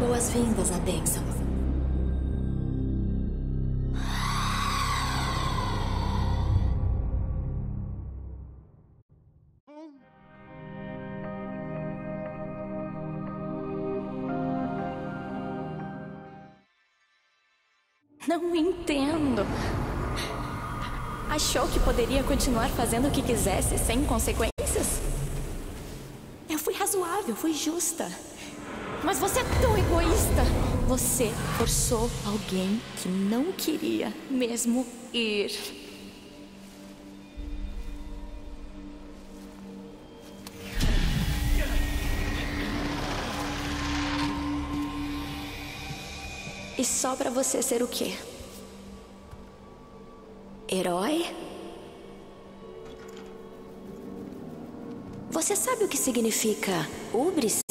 Boas-vindas à bênção. Não entendo. Achou que poderia continuar fazendo o que quisesse sem consequências? Eu fui razoável, fui justa. Mas você é tão egoísta. Você forçou alguém que não queria mesmo ir. E só pra você ser o quê? Herói? Você sabe o que significa ubris?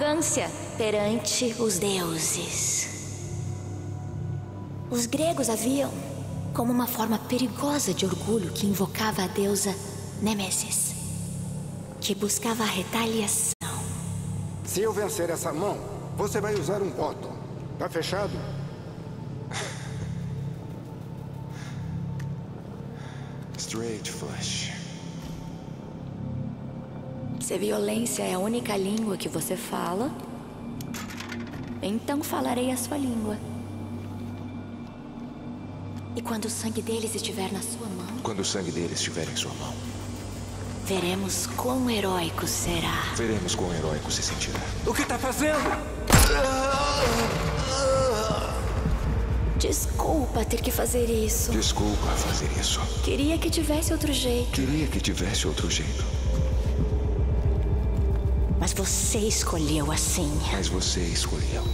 Arrogância perante os deuses. Os gregos haviam como uma forma perigosa de orgulho que invocava a deusa Nemesis, que buscava a retaliação. Se eu vencer essa mão, você vai usar um bottom. Tá fechado? Straight flush. Se violência é a única língua que você fala, então falarei a sua língua. E quando o sangue deles estiver na sua mão, Quando o sangue deles estiver em sua mão, veremos quão heróico será. veremos quão heróico se sentirá. O que tá fazendo? Desculpa ter que fazer isso. Desculpa fazer isso. Queria que tivesse outro jeito. Queria que tivesse outro jeito, você escolheu assim. mas você escolheu.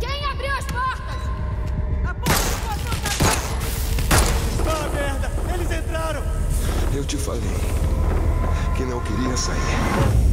Quem abriu as portas? Ah, merda! Eles entraram! Eu te falei que não queria sair.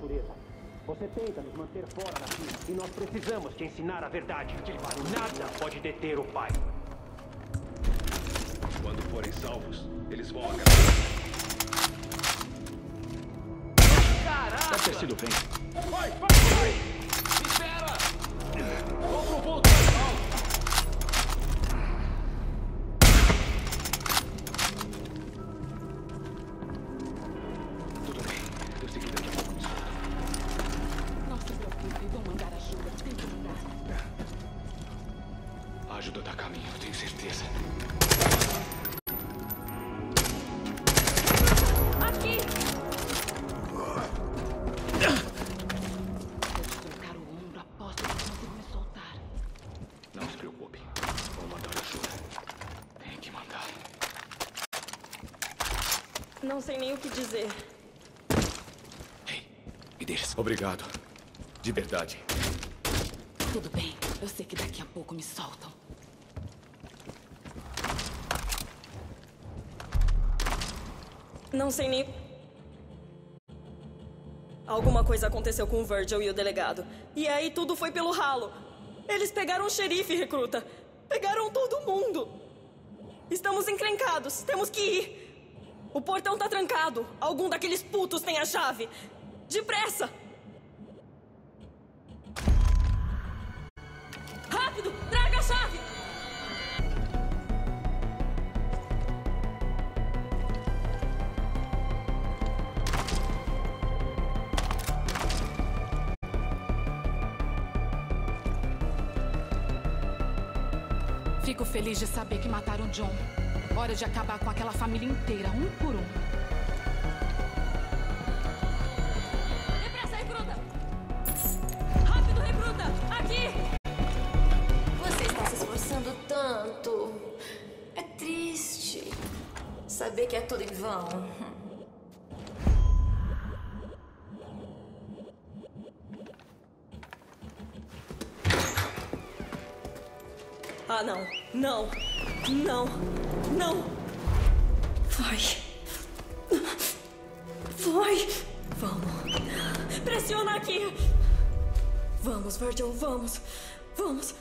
Natureza. Você tenta nos manter fora daqui e nós precisamos te ensinar a verdade. Nada pode deter o pai. Quando forem salvos, eles vão agarrar. Deve ter sido bem. Vai, vai, vai! Obrigado. De verdade. Tudo bem. Eu sei que daqui a pouco me soltam. Não sei nem. Alguma coisa aconteceu com o Virgil e o delegado. E aí tudo foi pelo ralo. Eles pegaram o xerife, recruta. Pegaram todo mundo. Estamos encrencados. Temos que ir. O portão tá trancado. Algum daqueles putos tem a chave. Depressa! Traga a chave! Fico feliz de saber que mataram John. Hora de acabar com aquela família inteira, um por um. Ah, não. Não. Não. Não. Vai. Vai. Vamos. Pressiona aqui. Vamos, Virgil, vamos. Vamos.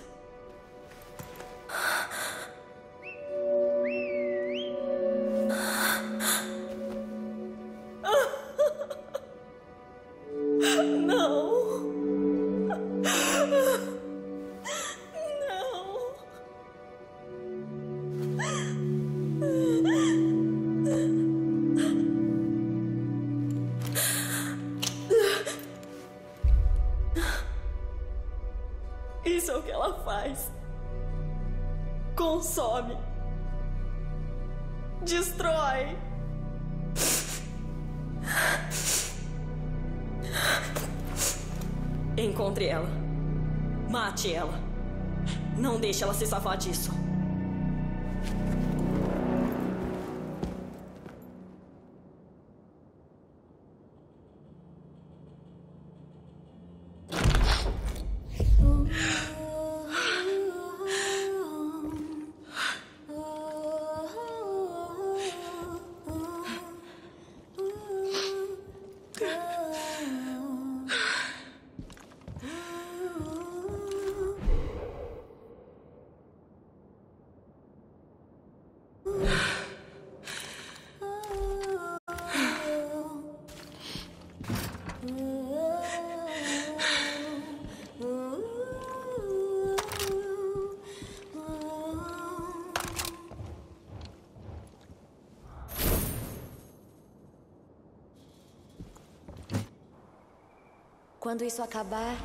Quando isso acabar,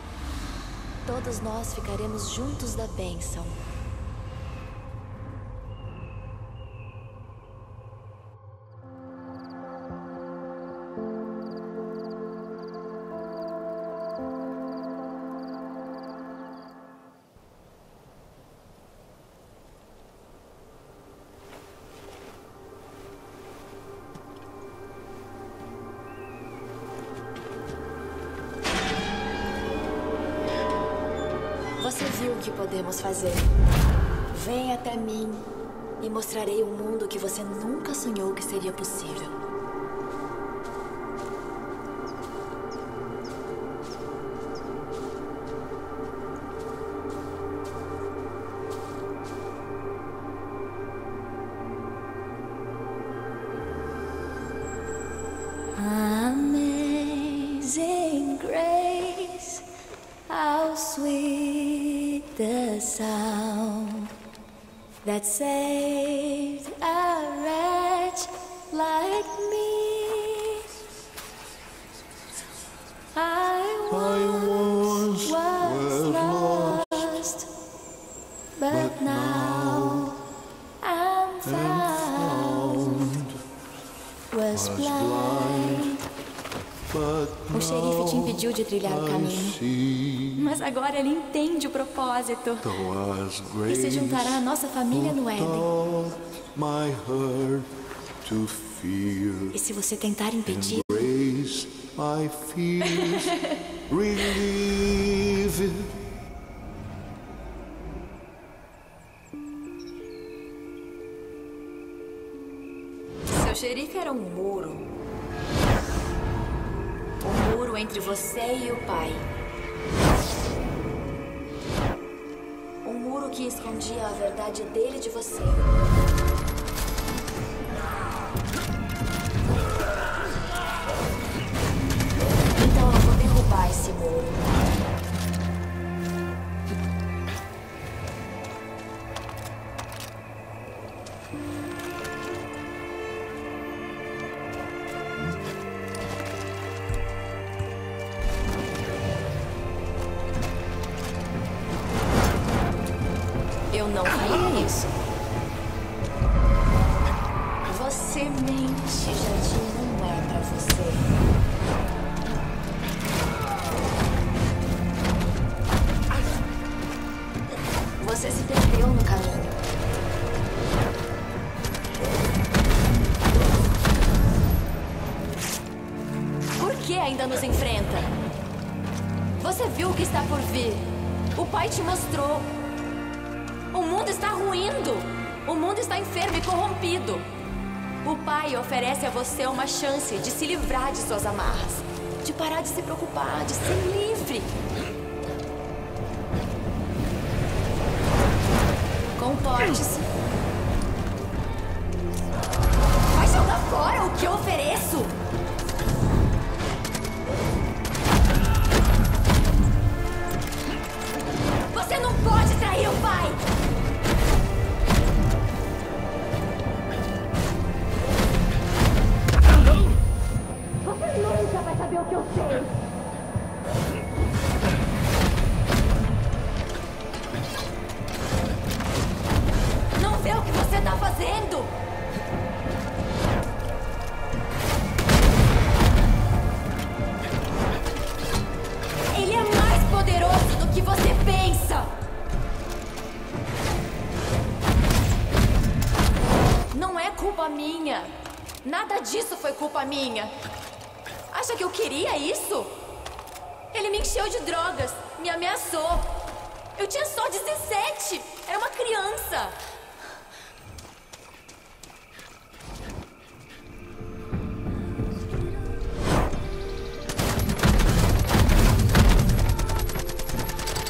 todos nós ficaremos juntos da bênção. Fazer. Vem até mim e mostrarei um mundo que você nunca sonhou que seria possível. The sound that saved a wretch like me. Impediu de trilhar o caminho. Mas agora ele entende o propósito. E se juntará à nossa família no Éden. E se você tentar impedir, Raise my fears, relieve seu xerife era um muro. Entre você e o pai. Um muro que escondia a verdade dele de você. Não faria isso. Você mente, Jardim pai oferece a você uma chance de se livrar de suas amarras, de parar de se preocupar, de ser livre. Comporte-se. Minha. Acha que eu queria isso? Ele me encheu de drogas, me ameaçou. Eu tinha só 17. Era uma criança.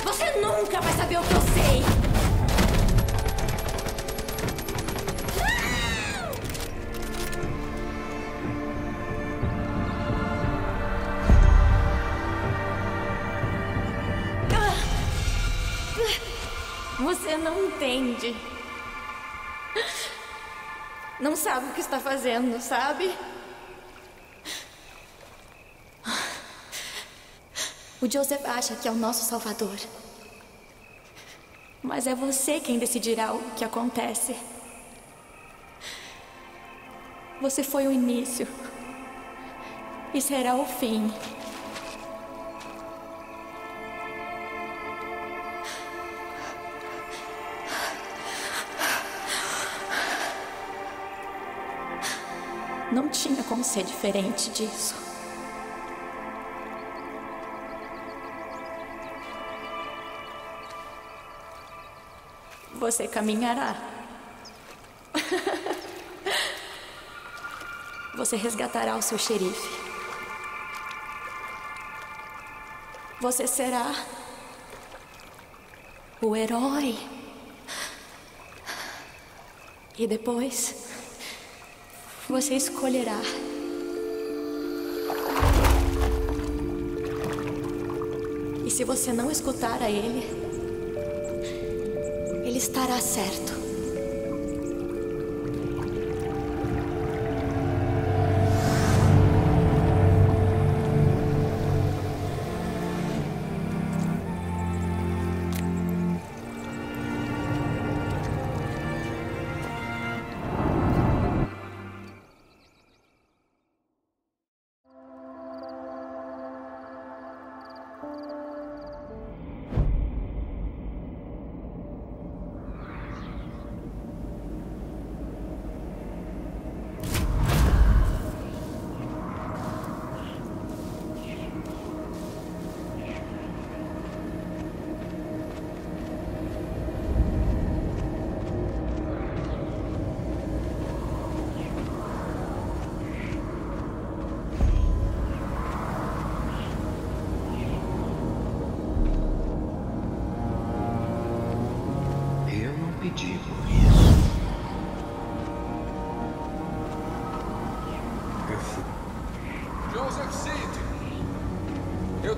Você nunca vai saber o que não sabe o que está fazendo, sabe? O Joseph acha que é o nosso salvador. Mas é você quem decidirá o que acontece. Você foi o início. E será o fim. Não tinha como ser diferente disso. Você caminhará. Você resgatará o seu xerife. Você será o herói. E depois, você escolherá. E se você não escutar a ele, ele estará certo.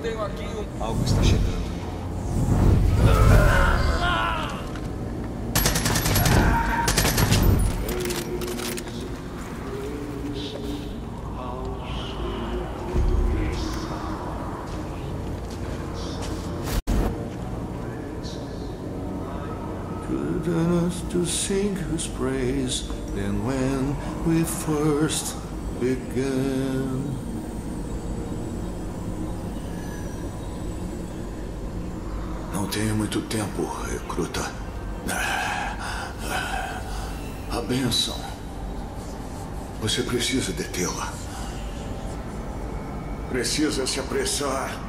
Tenho aqui um. Algo está chegando. Good enough to sing his praise than when we first began. Tenho muito tempo, recruta. A benção. Você precisa detê-la. Precisa se apressar.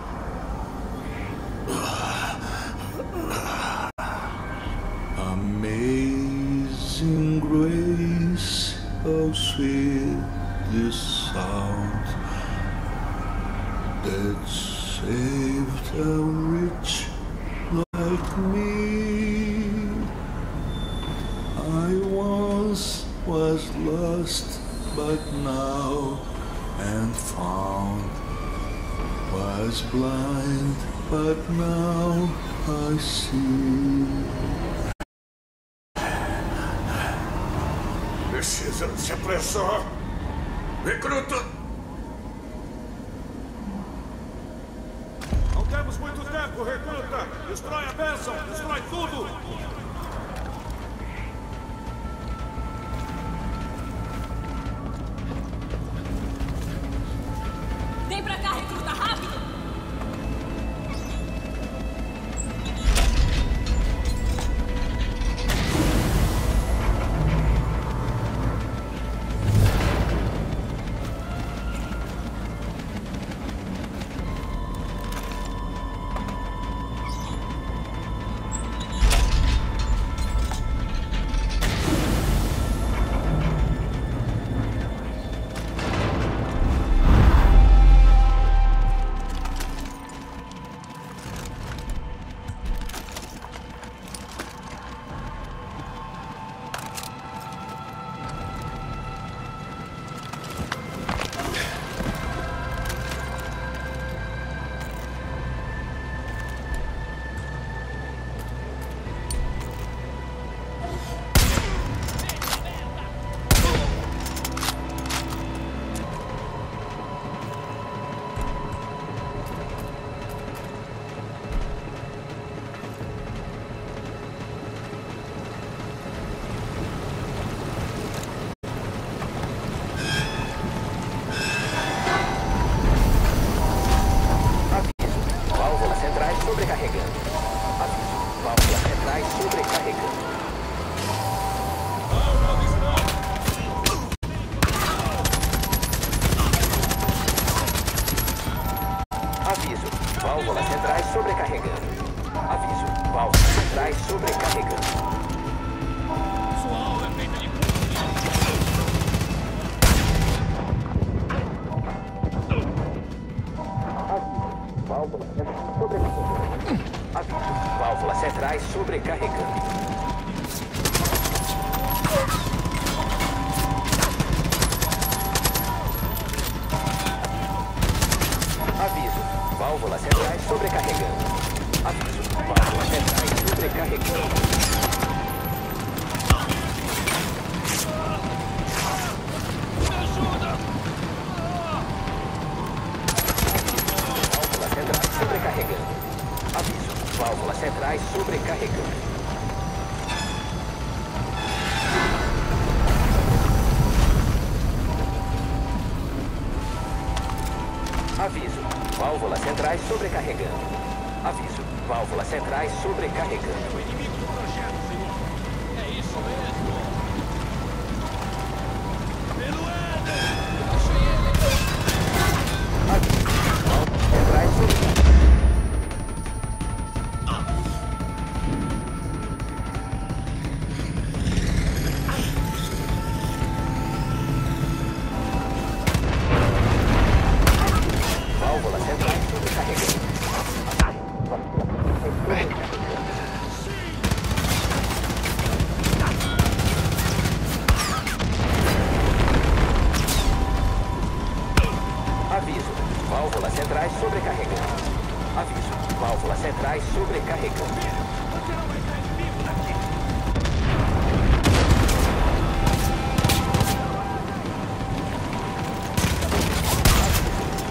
Blind, but now I see. Precisa se apressar. Recruta! Não temos muito tempo, recruta! Destrói a bênção! Destrói tudo!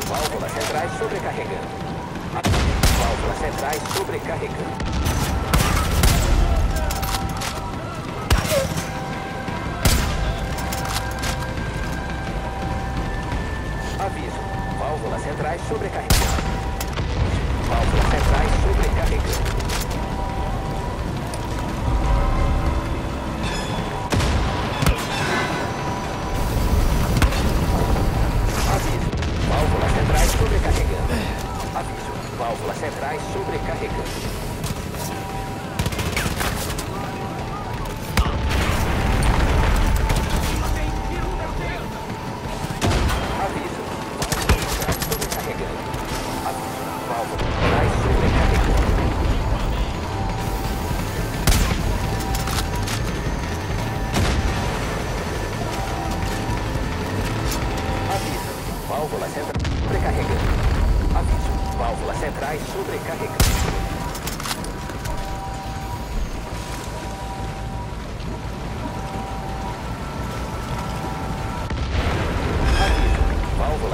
Válvulas centrais sobrecarregando. Válvulas centrais sobrecarregando.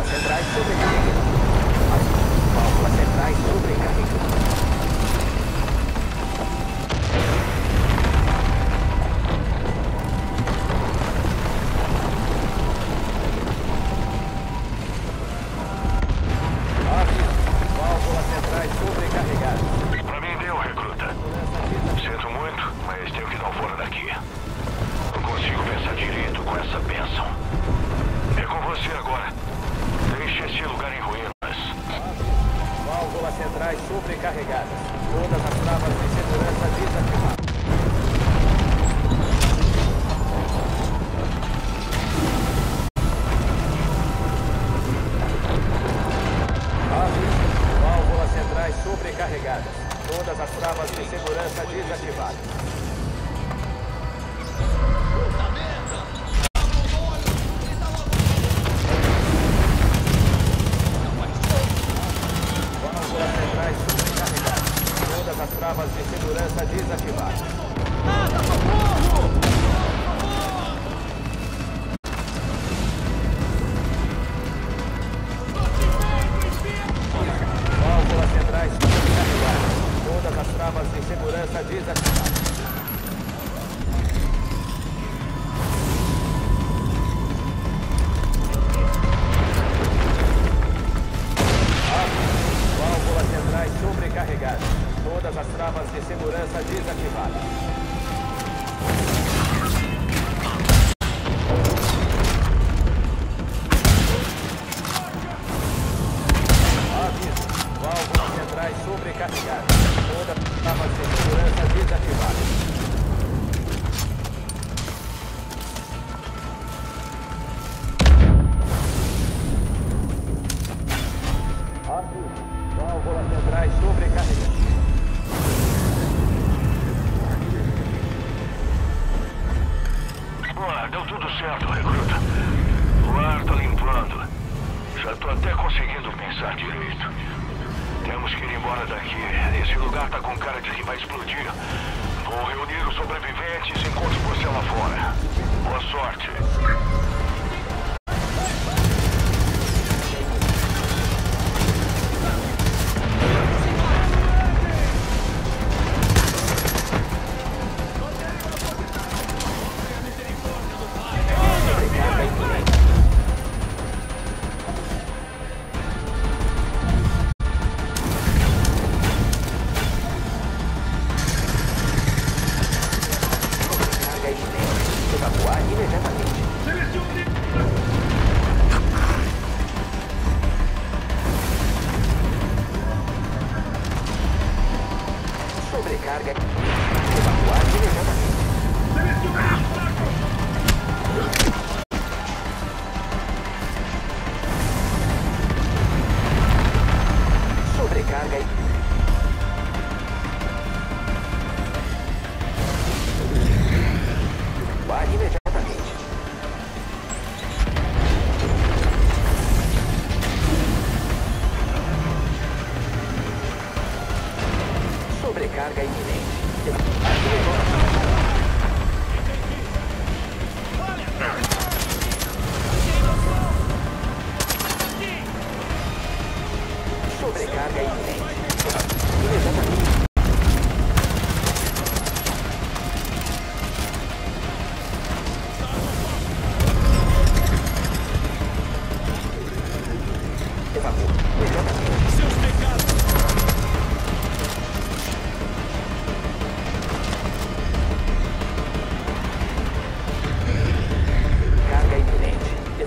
Centrais sobrecarregando.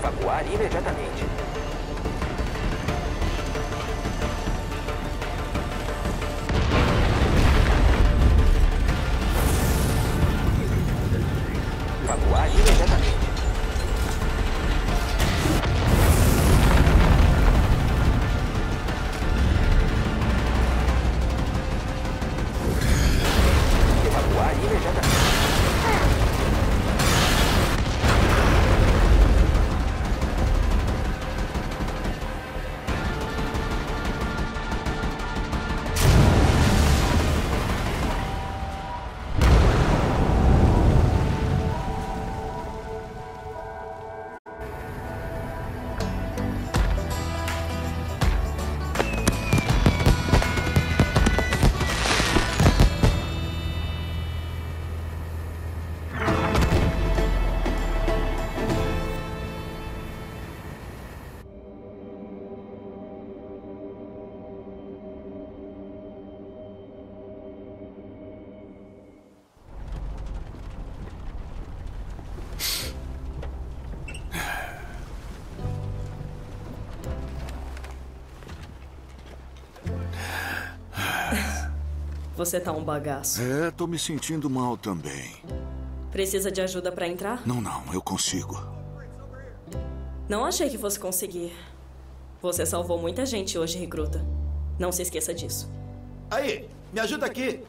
Evacuar imediatamente. Você tá um bagaço. É, tô me sentindo mal também. Precisa de ajuda pra entrar? Não, não, eu consigo. Não achei que fosse conseguir. Você salvou muita gente hoje, recruta. Não se esqueça disso. Aí, me ajuda aqui.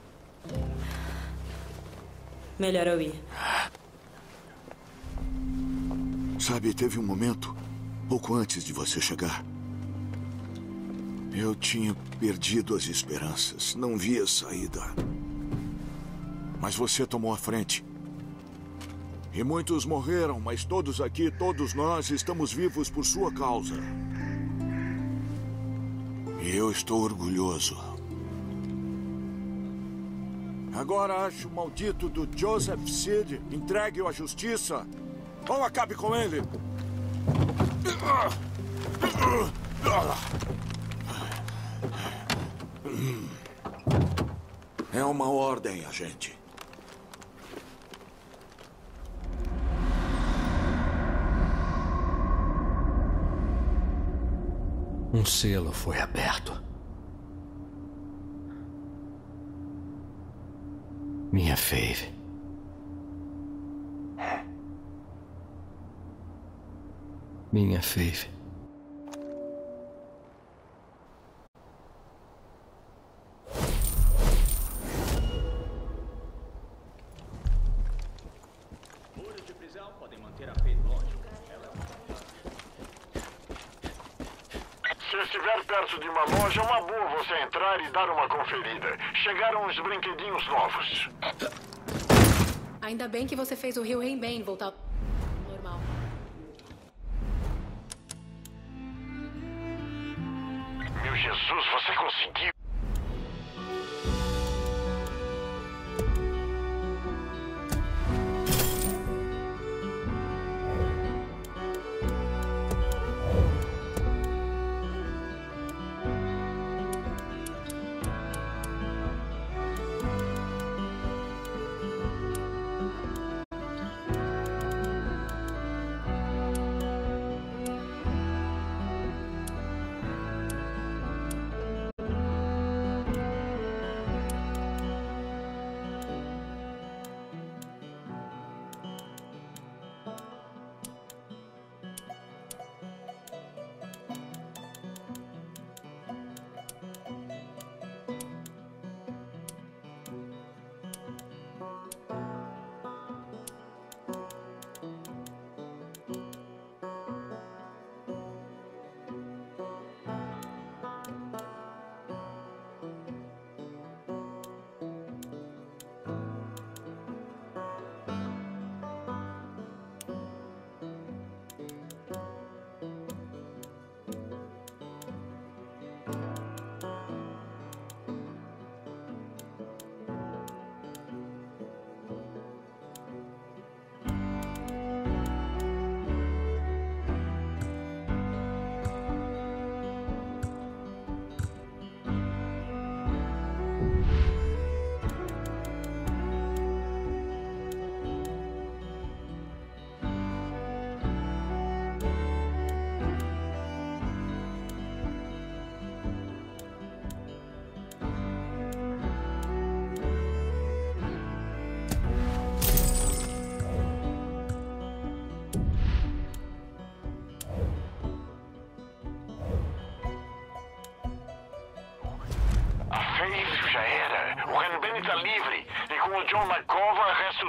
Melhor eu ir. Sabe, teve um momento, pouco antes de você chegar. Eu tinha perdido as esperanças, não via saída. Mas você tomou a frente. E muitos morreram, mas todos aqui, todos nós, estamos vivos por sua causa. E eu estou orgulhoso. Agora acho o maldito do Joseph Seed entregue-o à justiça. Ou acabe com ele. É uma ordem, agente. Um selo foi aberto. Minha Fave. Minha Fave. Estiver perto de uma loja, é uma boa você entrar e dar uma conferida. Chegaram uns brinquedinhos novos. Ainda bem que você fez o Rio Rainbane voltar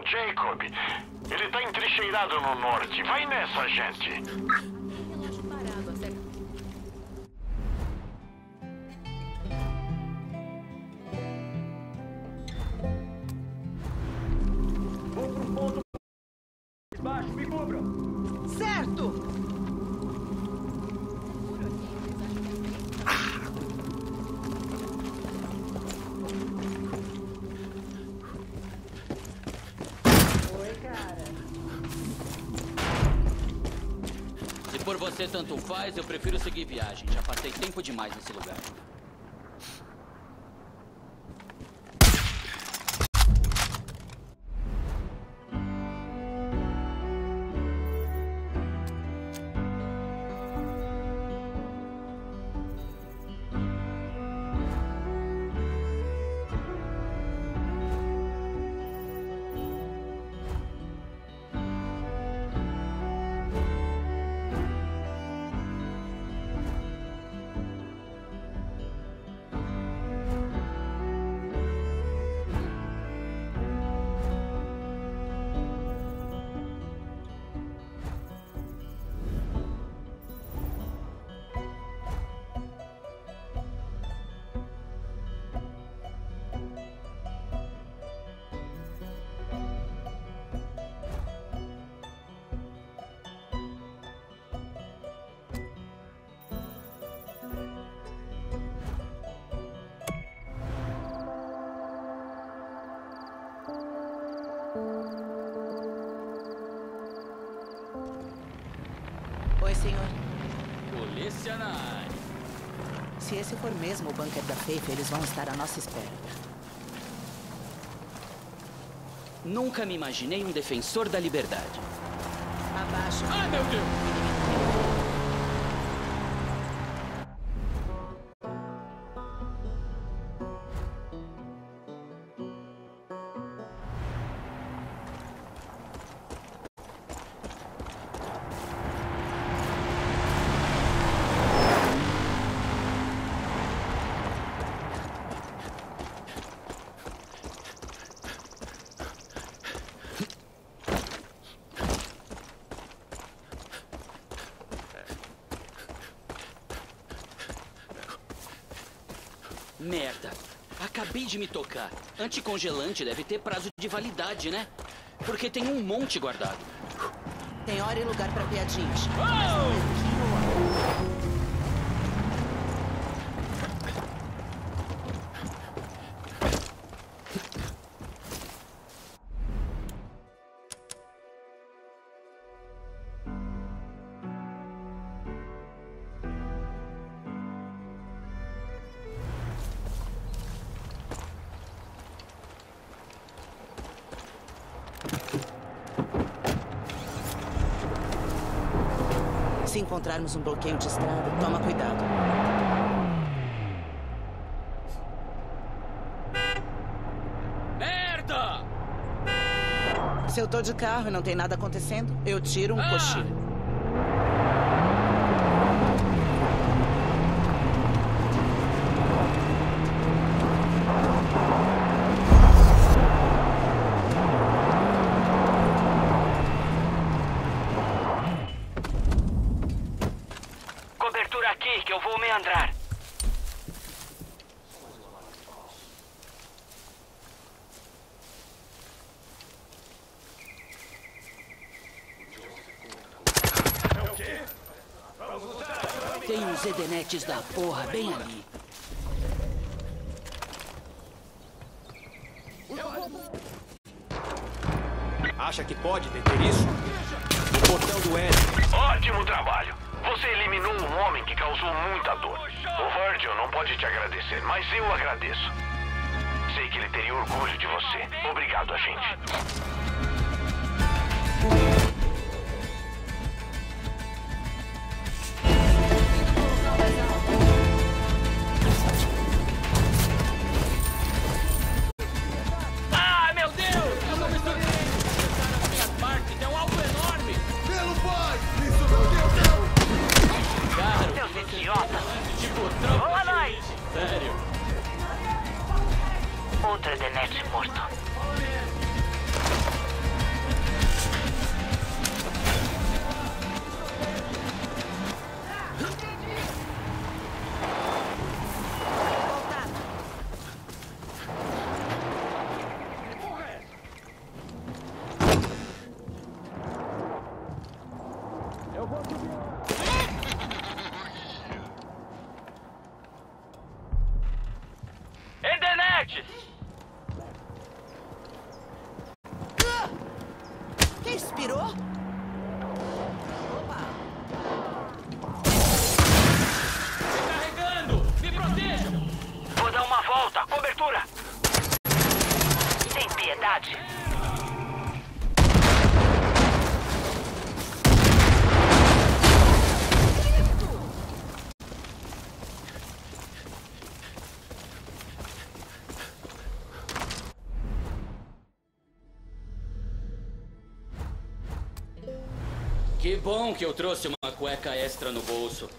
Jacob. Ele tá entrincheirado no norte. Vai nessa, gente. Vou pro ponto baixo, me cubram. Certo! Você tanto faz, eu prefiro seguir viagem. Já passei tempo demais nesse lugar. Oi, senhor. Polícia na área. Se esse for mesmo o bunker da Faith, eles vão estar à nossa espera. Nunca me imaginei um defensor da liberdade. Abaixa. Ai, meu Deus! De me tocar. Anticongelante deve ter prazo de validade, né? Porque tem um monte guardado. Tem hora e lugar pra piadinhas. Se encontrarmos um bloqueio de estrada, toma cuidado. Merda! Se eu tô de carro e não tem nada acontecendo, eu tiro um Ah! cochilo. Cobertura aqui, que eu vou meandrar. Tem edenetes da porra bem ali. Acha que pode deter isso? O portão do L. Ótimo trabalho. Você eliminou um homem que causou muita dor. O Virgil não pode te agradecer, mas eu agradeço. Sei que ele teria orgulho de você. Obrigado, agente. Seus idiotas! tipo, Boa noite. Sério. Outro Edenete morto. Bom que eu trouxe uma cueca extra no bolso.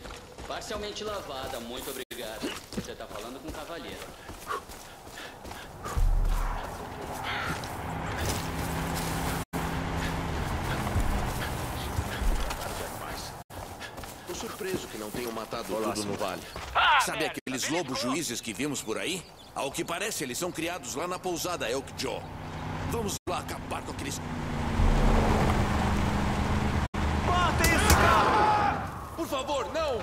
Parcialmente lavada, muito obrigado. Você tá falando com um cavalheiro. Tô surpreso que não tenham matado tudo no vale. Ah, Sabe aqueles lobos juízes que vimos por aí? Ao que parece, eles são criados lá na pousada Elk Joe. Vamos lá acabar com aqueles. Matem esse carro! Por favor, não!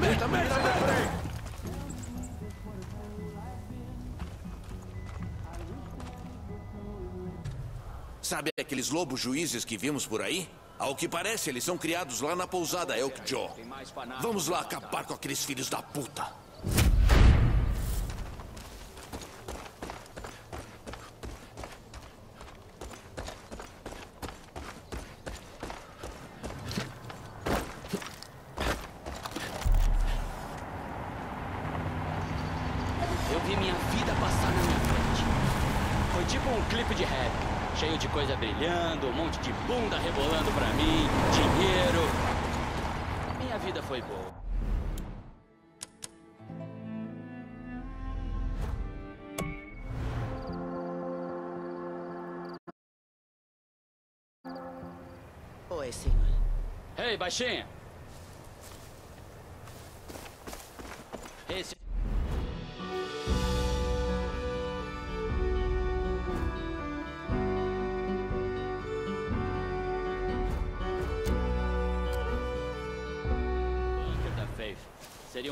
Merda, merda, merda! Sabe aqueles lobos juízes que vimos por aí? Ao que parece, eles são criados lá na pousada Elk Joe. Vamos lá acabar com aqueles filhos da puta. Eu vi minha vida passar na minha frente. Foi tipo um clipe de rap. Cheio de coisa brilhando, um monte de bunda rebolando pra mim, dinheiro. Minha vida foi boa. Oi, senhor. Ei, baixinha! Esse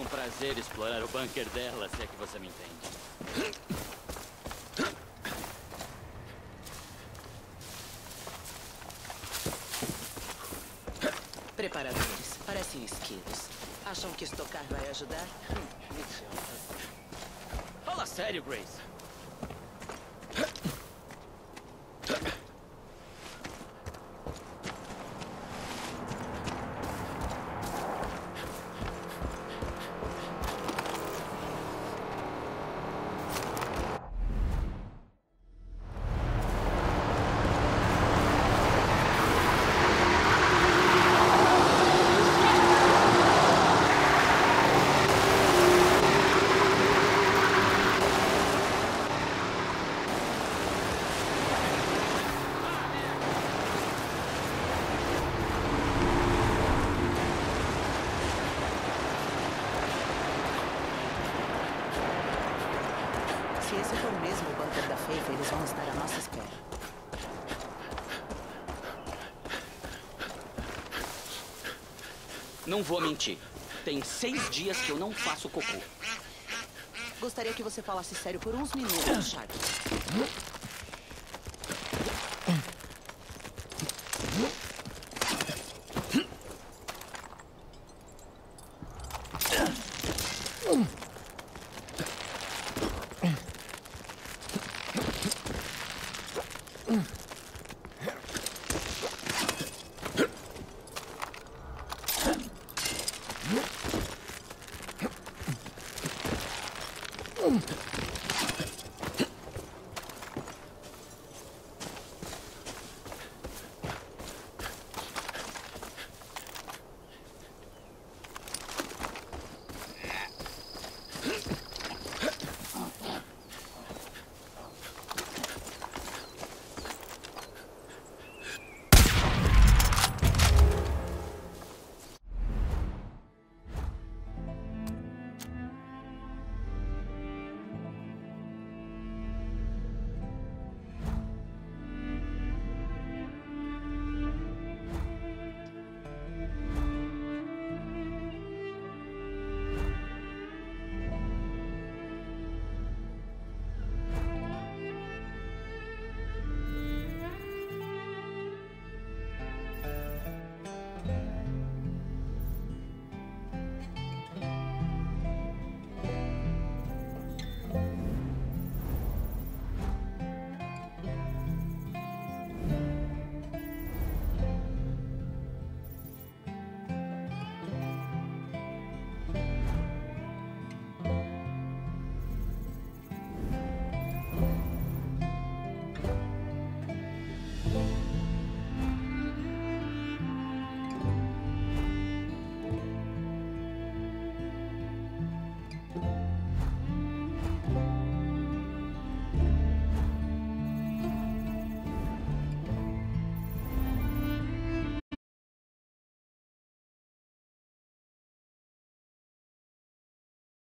Seria um prazer explorar o bunker dela, se é que você me entende. Preparadores, parecem esquilos. Acham que estocar vai ajudar? Fala sério, Grace. Se esse for mesmo o bunker da Feifa, eles vão estar à nossa espera. Não vou mentir. Tem seis dias que eu não faço cocô. Gostaria que você falasse sério por uns minutos, Charlie.